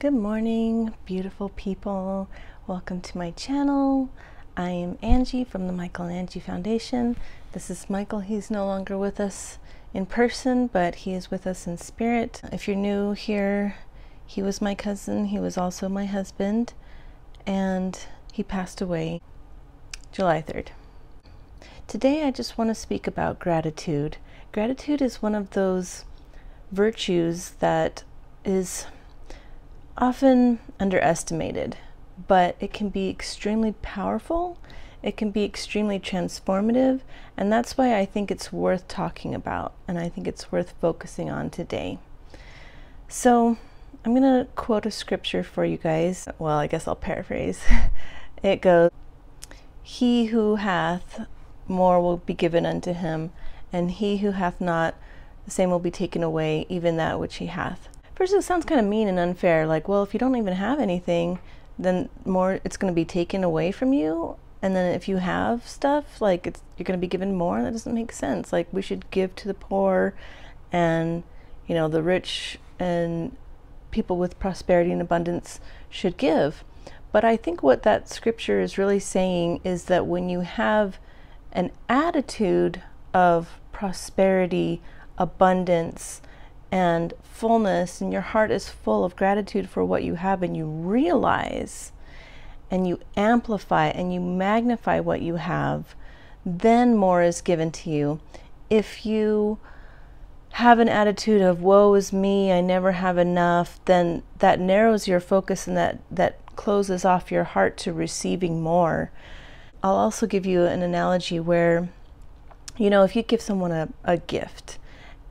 Good morning, beautiful people. Welcome to my channel. I am Angie from the Michael and Angie Foundation. This is Michael. He's no longer with us in person, but he is with us in spirit. If you're new here, he was my cousin. He was also my husband, and he passed away July 3rd. Today, I just want to speak about gratitude. Gratitude is one of those virtues that is often underestimated, but it can be extremely powerful. It can be extremely transformative, and that's why I think it's worth talking about and I think it's worth focusing on today. So, I'm going to quote a scripture for you guys. Well, I guess I'll paraphrase. it goes, He who hath more will be given unto him, and he who hath not, the same will be taken away, even that which he hath. First, it sounds kind of mean and unfair. Like, well, if you don't even have anything, then more it's going to be taken away from you. And then if you have stuff, like it's you're going to be given more. That doesn't make sense. Like we should give to the poor, and you know the rich and people with prosperity and abundance should give. But I think what that scripture is really saying is that when you have an attitude of prosperity, abundance, and fullness, and your heart is full of gratitude for what you have, and you realize and you amplify and you magnify what you have, then more is given to you. If you have an attitude of woe is me, I never have enough, then that narrows your focus and that, that closes off your heart to receiving more. I'll also give you an analogy where, you know, if you give someone a, a gift,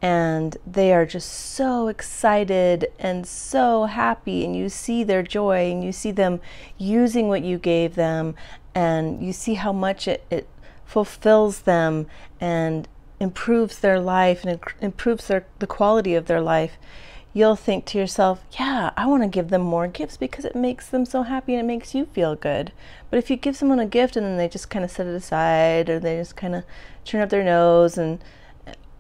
and they are just so excited and so happy and you see their joy and you see them using what you gave them and you see how much it, it fulfills them and improves their life and improves their, the quality of their life. You'll think to yourself yeah i want to give them more gifts because it makes them so happy and it makes you feel good. But if you give someone a gift and then they just kind of set it aside or they just kind of turn up their nose and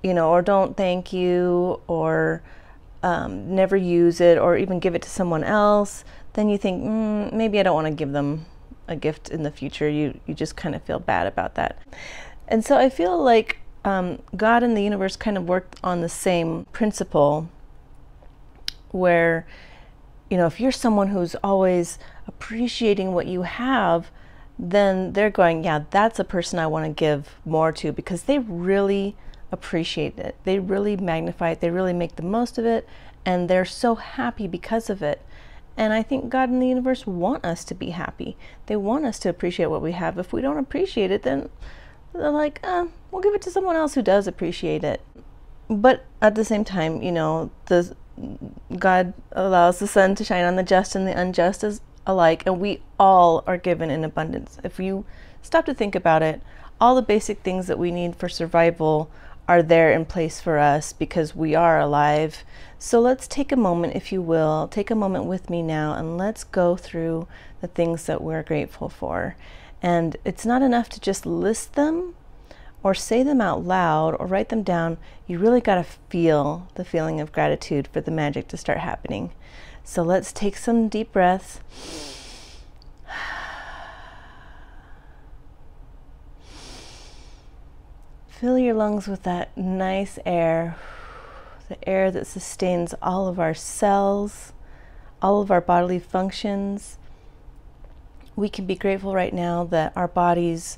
you know, or don't thank you, or um, never use it, or even give it to someone else, then you think mm, maybe I don't want to give them a gift in the future. You you just kind of feel bad about that, and so I feel like um, God and the universe kind of worked on the same principle, where you know if you're someone who's always appreciating what you have then they're going, yeah, that's a person I want to give more to because they really appreciate it. They really magnify it, they really make the most of it, and they're so happy because of it. And I think God and the universe want us to be happy. They want us to appreciate what we have. If we don't appreciate it, then they're like, uh, we'll give it to someone else who does appreciate it. But at the same time, you know, the God allows the sun to shine on the just and the unjust as alike, and we all are given in abundance. If you stop to think about it, all the basic things that we need for survival are there in place for us because we are alive. So let's take a moment, if you will, take a moment with me now and let's go through the things that we're grateful for. And it's not enough to just list them or say them out loud or write them down. You really got to feel the feeling of gratitude for the magic to start happening. So let's take some deep breaths. Fill your lungs with that nice air, the air that sustains all of our cells, all of our bodily functions. We can be grateful right now that our bodies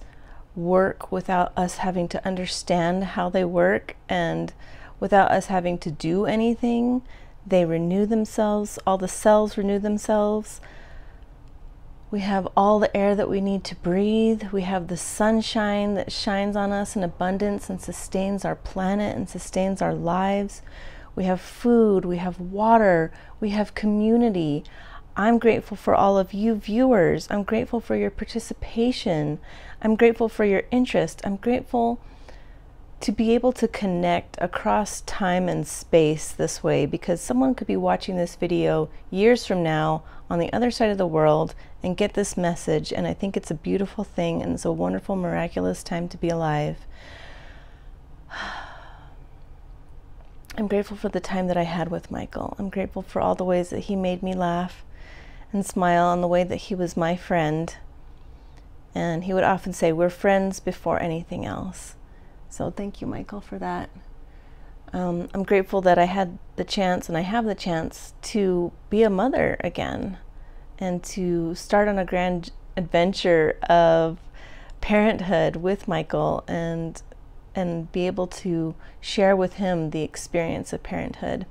work without us having to understand how they work and without us having to do anything. They renew themselves, all the cells renew themselves. We have all the air that we need to breathe. We have the sunshine that shines on us in abundance and sustains our planet and sustains our lives. We have food, we have water, we have community. I'm grateful for all of you viewers. I'm grateful for your participation. I'm grateful for your interest. I'm grateful to be able to connect across time and space this way because someone could be watching this video years from now on the other side of the world and get this message. And I think it's a beautiful thing and it's a wonderful, miraculous time to be alive. I'm grateful for the time that I had with Michael. I'm grateful for all the ways that he made me laugh and smile, and the way that he was my friend. And he would often say, We're friends before anything else. So thank you, Michael, for that. Um, I'm grateful that I had the chance and I have the chance to be a mother again and to start on a grand adventure of parenthood with Michael and and be able to share with him the experience of parenthood.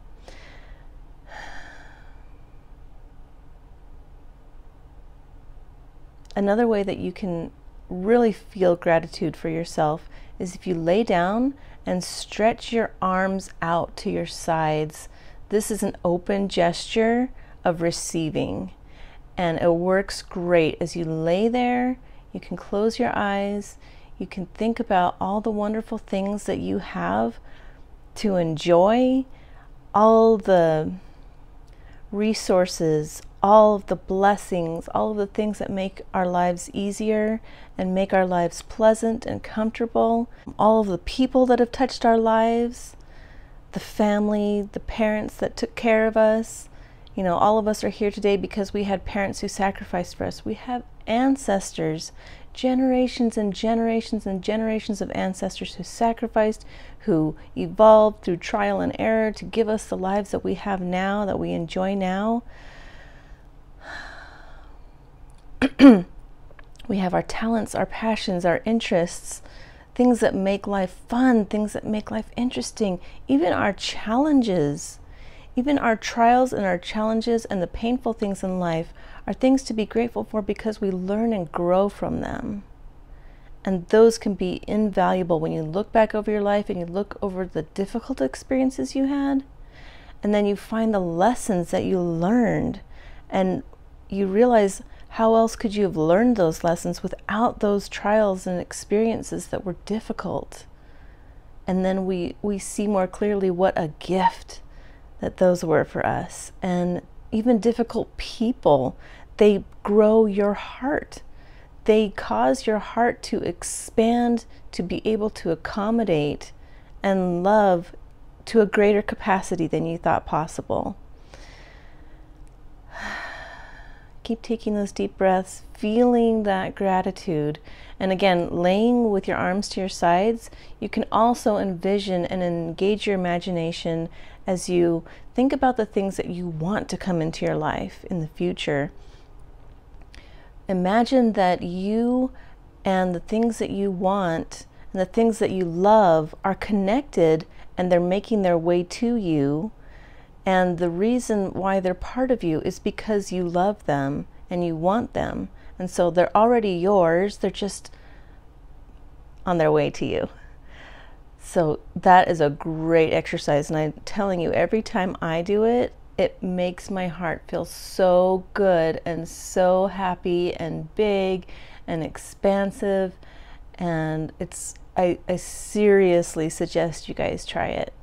Another way that you can really feel gratitude for yourself is if you lay down and stretch your arms out to your sides. This is an open gesture of receiving, and it works great as you lay there. You can close your eyes. You can think about all the wonderful things that you have to enjoy, all the resources, all of the blessings, all of the things that make our lives easier and make our lives pleasant and comfortable, all of the people that have touched our lives, the family, the parents that took care of us. You know, all of us are here today because we had parents who sacrificed for us. We have ancestors, generations and generations and generations of ancestors who sacrificed, who evolved through trial and error to give us the lives that we have now, that we enjoy now. we have our talents, our passions, our interests, things that make life fun, things that make life interesting, even our challenges. Even our trials and our challenges and the painful things in life are things to be grateful for because we learn and grow from them. And those can be invaluable when you look back over your life and you look over the difficult experiences you had, and then you find the lessons that you learned, and you realize how else could you have learned those lessons without those trials and experiences that were difficult? And then we, we see more clearly what a gift that those were for us. And even difficult people, they grow your heart. They cause your heart to expand, to be able to accommodate and love to a greater capacity than you thought possible. keep taking those deep breaths, feeling that gratitude. And again, laying with your arms to your sides, you can also envision and engage your imagination as you think about the things that you want to come into your life in the future. Imagine that you and the things that you want and the things that you love are connected and they're making their way to you and the reason why they're part of you is because you love them and you want them. And so they're already yours, they're just on their way to you. So that is a great exercise. And I'm telling you, every time I do it, it makes my heart feel so good and so happy and big and expansive. And it's, I, I seriously suggest you guys try it.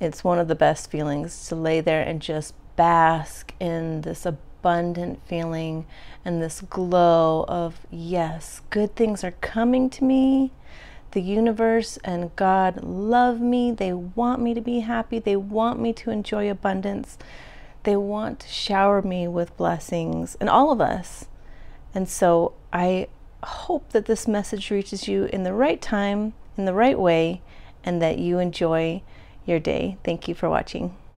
It's one of the best feelings to lay there and just bask in this abundant feeling and this glow of, yes, good things are coming to me. The universe and God love me. They want me to be happy. They want me to enjoy abundance. They want to shower me with blessings, and all of us. And so I hope that this message reaches you in the right time, in the right way, and that you enjoy your day. Thank you for watching.